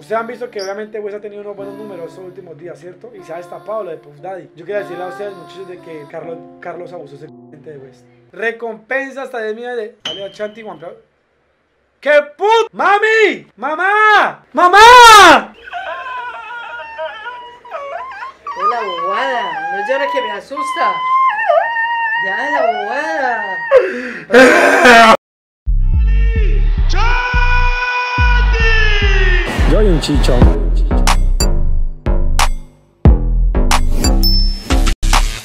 Ustedes han visto que obviamente West ha tenido unos buenos números estos últimos días, ¿cierto? Y se ha destapado lo de Puff Daddy. Yo quería decirle a ustedes, muchachos, de que Carlos, Carlos abusó sexualmente de West. Recompensa hasta 10 millones de... Vale, a Chanti, Juan. ¡Qué put! ¡Mami! ¡Mamá! ¡Mamá! Es la bobada. No llores que me asusta. Ya es la bobada. un chichón.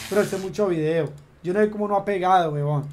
Pero este es mucho video. Yo no sé cómo no ha pegado, weón.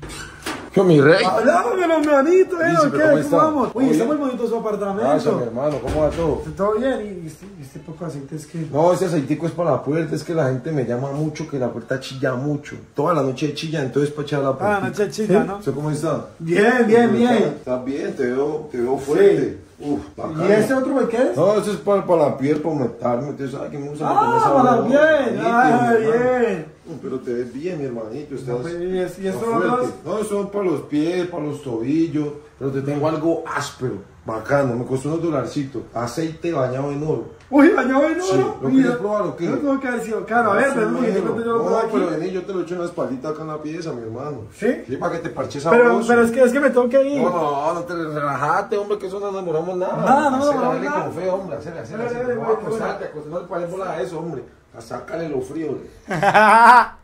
Yo, mi rey. Háblame, los manitos, ¿eh? Príncipe, ¿Qué? ¿cómo ¿Cómo está? vamos? Oye, ¿Todo está muy bien? bonito su apartamento. Gracias, mi hermano. ¿Cómo va todo? ¿Todo bien? ¿Y este, este poco aceite es que...? No, ese aceitico es para la puerta. Es que la gente me llama mucho que la puerta chilla mucho. Toda la noche chilla, entonces para echar la puerta. Ah, noche chilla, ¿no? ¿Usted cómo está? Bien, bien, bien. ¿Estás bien? Te veo, te veo fuerte. Uf. ¿Y ese otro, güey, qué es? No, eso es para, para la piel, para aumentarme. Usted sabe que me gusta meterme Ah, para bien. Nítido, Ah, bien. Uh, Pero te ves bien, mi hermanito. Estás, pues, ¿y es- y estos otros? No, eso son para los pies, para los tobillos. Pero te tengo algo áspero, bacano. Me costó unos dolarcitos. Aceite bañado en oro. Uy, bañado en Sí, oro. ¿lo quieres probar o qué? No tengo que haber sido caro. A ver, Sí, pero bueno. ¿cuánto yo lo No, pero vení, yo te lo echo una espaldita acá en la pieza, mi hermano. ¿Sí? Sí, para que te parches Pero, sabroso. pero es que, es que me tengo que ir. No, no, no te relajate, hombre, que eso no demoramos nada. Nada, no Hacele, demoramos dale con fe, hombre, hacele, hacele, No, acostarte, acostarte, no le pares bola a eso, hombre. A Sácale lo frío. le.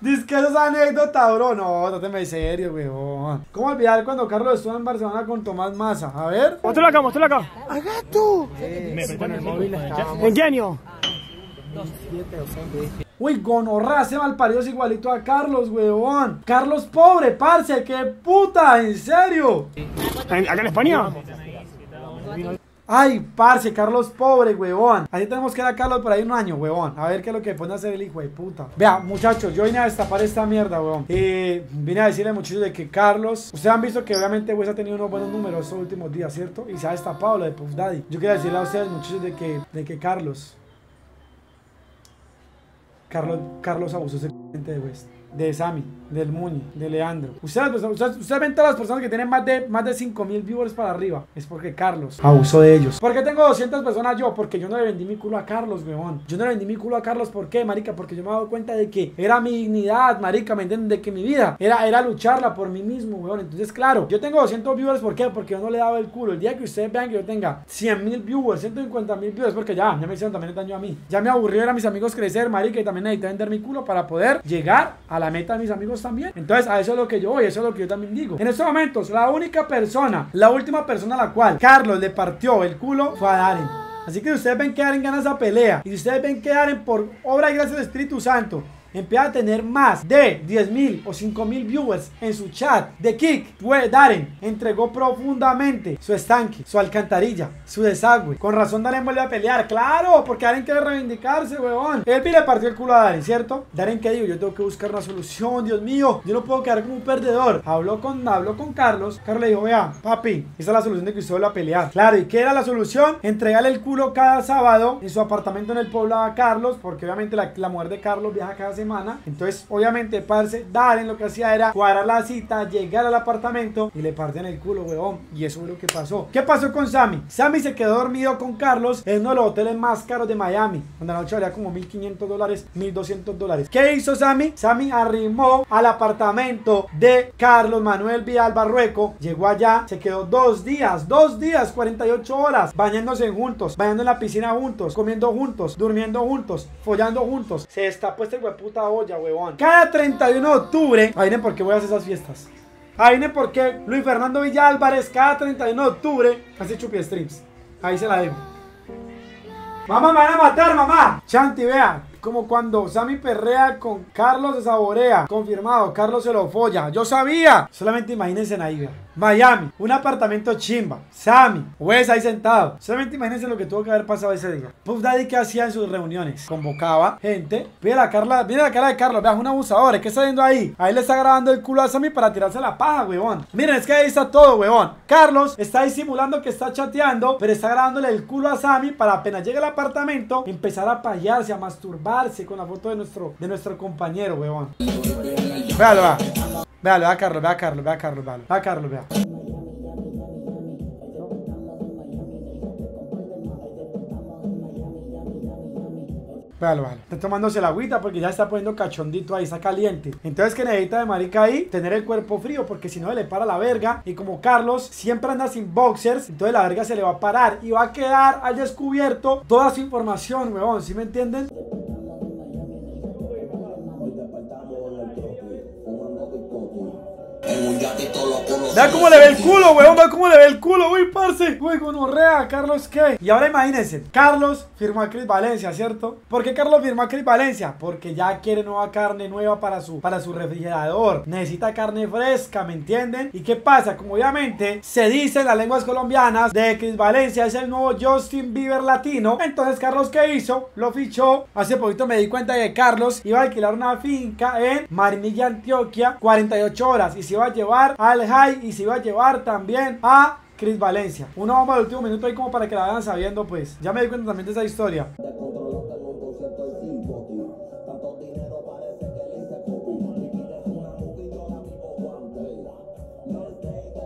Dice que eso es anécdota, bro. No, no te me serio, weón. ¿Cómo olvidar cuando Carlos estuvo en Barcelona con Tomás Massa? A ver. Mostralo acá, mostralo acá. ¡Agato! ¿En qué año? Uy, gonorra, ese malparido es igualito a Carlos, weón. Carlos pobre, parce, qué puta, en serio. ¿En- ¿Acá en España? Ay, parce, Carlos pobre, huevón. Así tenemos que ir a Carlos por ahí un año, huevón. A ver qué es lo que pone a hacer el hijo de puta. Vea, muchachos, yo vine a destapar esta mierda, huevón. Y vine a decirle muchachos de que Carlos. Ustedes han visto que obviamente Wes ha tenido unos buenos números estos últimos días, ¿cierto? Y se ha destapado lo de Puff Daddy. Yo quería decirle a ustedes, muchachos, de que, de que Carlos. Carlos, Carlos abusó sexualmente de West. De Sammy, del Muñi, de Leandro. Ustedes, ustedes, ustedes ven todas las personas que tienen más de, más de 5000 viewers para arriba. Es porque Carlos abusó de ellos. ¿Por qué tengo 200 personas yo? Porque yo no le vendí mi culo a Carlos, weón. Yo no le vendí mi culo a Carlos, ¿por qué, marica? Porque yo me he dado cuenta de que era mi dignidad, marica, ¿me entienden? De que mi vida era, era lucharla por mí mismo, weón. Entonces, claro, yo tengo 200 viewers, ¿por qué? Porque yo no le he dado el culo. El día que ustedes vean que yo tenga 100 mil viewers, 150 mil viewers, porque ya, ya me hicieron también el daño a mí. Ya me aburrió a mis amigos crecer, marica, y también necesité vender mi culo para poder llegar a la meta de mis amigos también. Entonces, a eso es lo que yo voy, eso es lo que yo también digo. En estos momentos, la única persona, la última persona a la cual Carlos le partió el culo fue a Darren. Así que si ustedes ven que Darren gana esa pelea, y si ustedes ven que Darren, por obra y gracia del Espíritu Santo, empieza a tener más de 10 mil o 5 mil viewers en su chat de Kick, pues Darren entregó profundamente su estanque, su alcantarilla, su desagüe. Con razón Darren vuelve a pelear, claro, porque Darren quiere reivindicarse, weón. Él le partió el culo a Darren, ¿cierto? Darren, ¿qué digo? Yo tengo que buscar una solución, Dios mío. Yo no puedo quedar como un perdedor. Habló con, habló con Carlos. Carlos le dijo, vea, papi, esta es la solución de que usted vuelva a pelear. Claro, ¿y qué era la solución? Entregarle el culo cada sábado en su apartamento en el poblado a Carlos, porque obviamente la, la mujer de Carlos viaja cada semana. Entonces, obviamente, parce, Darren lo que hacía era cuadrar la cita, llegar al apartamento y le partían el culo, weón. Y eso es lo que pasó. ¿Qué pasó con Sammy? Sammy se quedó dormido con Carlos en uno de los hoteles más caros de Miami, donde la noche valía como 1500 dólares, 1200 dólares. ¿Qué hizo Sammy? Sammy arrimó al apartamento de Carlos Manuel Vidal Barrueco. Llegó allá, se quedó dos días, dos días, 48 horas, bañándose juntos, bañando en la piscina juntos, comiendo juntos, durmiendo juntos, follando juntos. Se destapó este hueputa olla, huevón. Cada 31 de octubre, ahí ven por qué voy a hacer esas fiestas. Ahí ven por qué Luis Fernando Villa Álvarez cada 31 de octubre hace chupi streams. Ahí se la dejo. Mamá, me van a matar, mamá. Chanti, vea. Como cuando Sammy perrea con Carlos se saborea. Confirmado, Carlos se lo folla. Yo sabía. Solamente imagínense en ahí, vea. Miami, un apartamento chimba. Sammy, Wes ahí sentado. Solamente imagínense lo que tuvo que haber pasado ese día. Puff Daddy, ¿qué hacía en sus reuniones? Convocaba gente. Mira la, Carla, mira la cara de Carlos, vea, es un abusador. ¿Qué está viendo ahí? Ahí le está grabando el culo a Sammy para tirarse la paja, huevón. Miren, es que ahí está todo, huevón. Carlos está ahí simulando que está chateando, pero está grabándole el culo a Sammy para apenas llegue al apartamento empezar a payarse, a masturbarse con la foto de nuestro, de nuestro compañero, huevón. Véalo, vea. Véalo, ve a Carlos, ve a Carlos, ve a Carlos, véalo. Ve a Carlos, vea. Véalo. Está tomándose la agüita porque ya está poniendo cachondito ahí, está caliente. Entonces que necesita de marica ahí tener el cuerpo frío porque si no se le para la verga. Y como Carlos siempre anda sin boxers, entonces la verga se le va a parar y va a quedar al descubierto toda su información, weón. ¿Sí me entienden? Vea cómo le ve el culo, weón. Vea cómo le ve el culo, uy, parce. Uy, gonorrea, Carlos, ¿qué? Y ahora imagínense, Carlos firmó a Chris Valencia, ¿cierto? ¿Por qué Carlos firmó a Chris Valencia? Porque ya quiere nueva carne nueva para su, para su refrigerador. Necesita carne fresca, ¿me entienden? ¿Y qué pasa? Como obviamente se dice en las lenguas colombianas de que Chris Valencia es el nuevo Justin Bieber latino. Entonces, Carlos, ¿qué hizo? Lo fichó. Hace poquito me di cuenta que Carlos iba a alquilar una finca en Marinilla, Antioquia, 48 horas. Y se iba a llevar al High y se iba a llevar también a Chris Valencia. Una bomba del último minuto ahí como para que la vayan sabiendo, pues. Ya me di cuenta también de esa historia.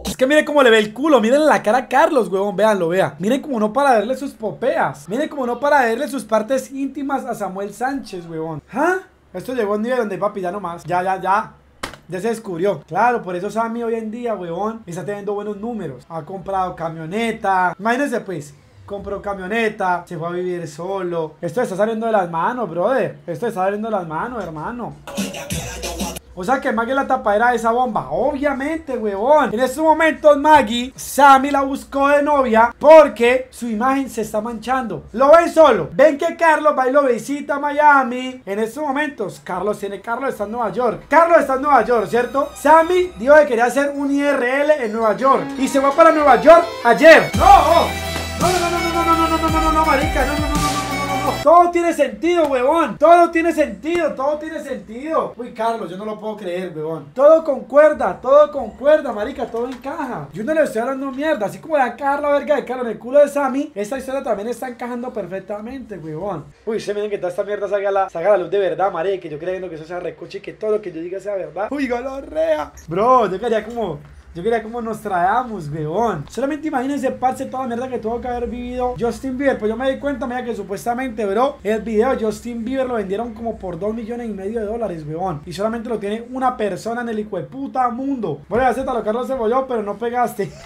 Es que mire cómo le ve el culo, miren la cara a Carlos, huevón, véanlo, vea. Miren como no para verle sus popeas. Miren como no para verle sus partes íntimas a Samuel Sánchez, huevón. ¿Ah? Esto llegó a un nivel donde papi ya no más. Ya, ya, ya. Ya se descubrió. Claro, por eso Sammy hoy en día, huevón, está teniendo buenos números. Ha comprado camioneta. Imagínense, pues. Compró camioneta, se fue a vivir solo. Esto está saliendo de las manos, brother. Esto está saliendo de las manos, hermano. O sea que Maggie la tapadera de esa bomba. Obviamente, huevón. En estos momentos, Maggie, Sammy la buscó de novia porque su imagen se está manchando. Lo ven solo. Ven que Carlos va y lo visita a Miami. En estos momentos, Carlos tiene. Carlos está en Nueva York. Carlos está en Nueva York, ¿cierto? Sammy dijo que quería hacer un IRL en Nueva York. Y se fue para Nueva York ayer. ¡No! No, no, no, no, no, no, no, no, no, no, no, no, marica. No, no, no. Todo tiene sentido, huevón. Todo tiene sentido, todo tiene sentido. Uy, Carlos, yo no lo puedo creer, huevón. Todo concuerda, todo concuerda, marica, todo encaja. Yo no le estoy hablando mierda. Así como le va a encajar la verga de Carlos en el culo de Sammy, esta historia también está encajando perfectamente, huevón. Uy, se miren que toda esta mierda salga a la, salga a la luz de verdad, marica. Que yo creyendo que eso sea recoche y que todo lo que yo diga sea verdad. Uy, galorrea. Bro, yo quería como yo quería como nos traemos, weón. Solamente imagínense, parce, toda la mierda que tuvo que haber vivido Justin Bieber. Pues yo me di cuenta, mira, que supuestamente, bro, el video de Justin Bieber lo vendieron como por 2 millones y medio de dólares, weón. Y solamente lo tiene una persona en el hijo de puta mundo. Bueno, ya se lo Carlos Cebolló, pero no pegaste.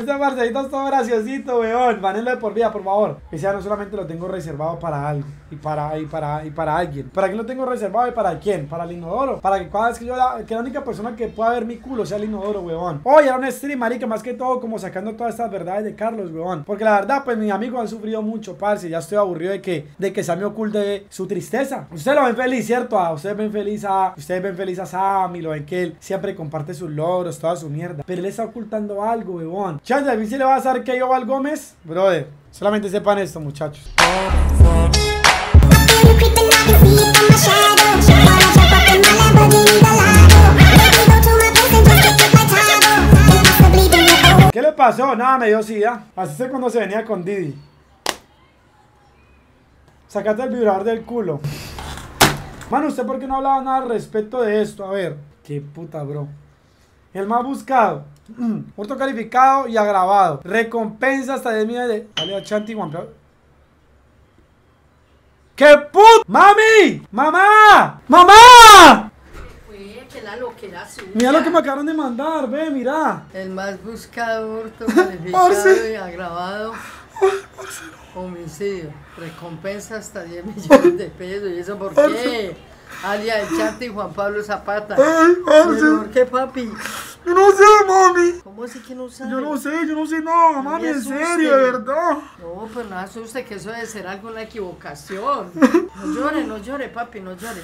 Este parcerito es todo graciosito, weón. Vanelo de por vida, por favor. Ese ya no solamente lo tengo reservado para algo. Y para, y para, y para alguien. ¿Para quién lo tengo reservado y para quién? Para el inodoro. Para que cada vez que yo la, que la única persona que pueda ver mi culo sea el inodoro, weón. Oye, era un stream, marica, más que todo como sacando todas estas verdades de Carlos, weón. Porque la verdad, pues mis amigos han sufrido mucho, parce. Ya estoy aburrido de que, de que Sammy oculte su tristeza. Ustedes lo ven feliz, ¿cierto? Ah, ustedes ven feliz a, ustedes ven feliz a Sammy, lo ven que él siempre comparte sus logros, toda su mierda. Pero él está ocultando algo, weón. Chance, a mí se le va a hacer que yo Val Gómez, brother. Solamente sepan esto, muchachos. ¿Qué le pasó? Nada, me dio sida. Así fue cuando se venía con Didi. Sacate el vibrador del culo. Mano, ¿usted por qué no hablaba nada al respecto de esto? A ver. Qué puta, bro. El más buscado. Hurto calificado y agravado. Recompensa hasta 10 millones de. Vale, a Chanti Juan Pablo. ¡Qué put! ¡Mami! ¡Mamá! ¡Mamá! Fue que la loquera suya. Mira lo que me acabaron de mandar, ve, mira. El más buscado, hurto calificado y agravado. Homicidio. Recompensa hasta 10 millones de pesos. ¿Y eso por qué? Alia el Chante y Juan Pablo Zapata. Ay, parce. ¿Pero ¿Por qué, papi? Yo no sé, mami. ¿Cómo así que no sabe? Yo no sé, yo no sé nada, No mami, en serio, de verdad. No, pero no asuste que eso debe ser alguna equivocación. No llore, no llore, papi, no llore.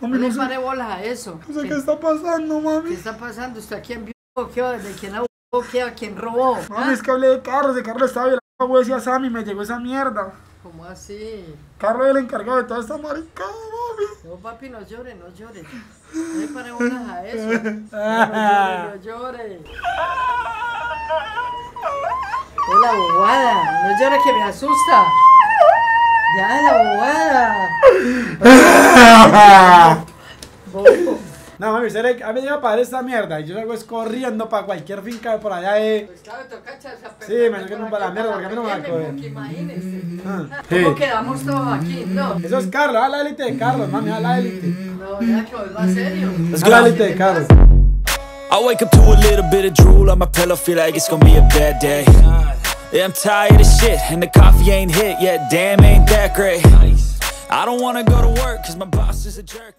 No Mami, le no sé, pare bolas a eso. no sé ¿Qué, qué está pasando, qué mami. está pasando? ¿Usted a quién vio? ¿Qué, ¿De quién abusó? ¿Qué, ¿A quién robó? Mami, ¿Ah? es que hablé de Carlos, de Carlos estaba violando a güey, decía Sammy, me llegó esa mierda. ¿Cómo así? Carlos es el encargado de toda esta maricada, mami. No, papi, no llore, no llore. No le pare bolas a eso. No, no llore, no llore. Es la bobada. No llore que me asusta. Ya, la bobada. Bobo. No, mami, usted ha venido a pagar esta mierda y yo salgo es corriendo para cualquier finca de por allá de... Pues claro, toca echarse a Sí, perder me toca por para la mierda, porque a mí no me va a coger. Imagínese. Ah, ¿Cómo sí. quedamos todos aquí? No. Eso es Carlos, a la élite de Carlos, mami, a la élite. No, ya que vuelva serio. A la élite de Carlos. I wake up to a little bit of drool on my pillow, feel like it's gonna be a bad day. Yeah, I'm tired of shit, and the coffee ain't hit yet, damn, ain't that great. I don't wanna go to work, cause my boss is a jerk.